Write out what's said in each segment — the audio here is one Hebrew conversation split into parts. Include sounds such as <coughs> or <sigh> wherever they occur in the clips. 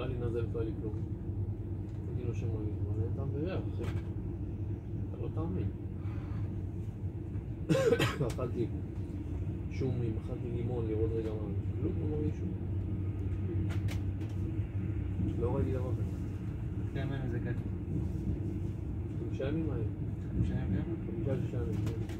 לא היה לי כלום. הייתי נושם רגיל, אבל אין טעם וריח, אחי. אתה לא תאמין. <coughs> ואכלתי שומים, אכלתי לימון לראות רגע מה, כלום לא מרגיש שום. לא ראיתי דבר כזה. כמה ימים זה ככה? חמישה ימים היה. חמישה ימים? חמישה שישה ימים.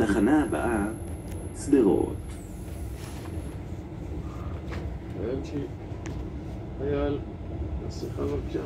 התחנה הבאה, שדרות. אייל, השיחה בבקשה.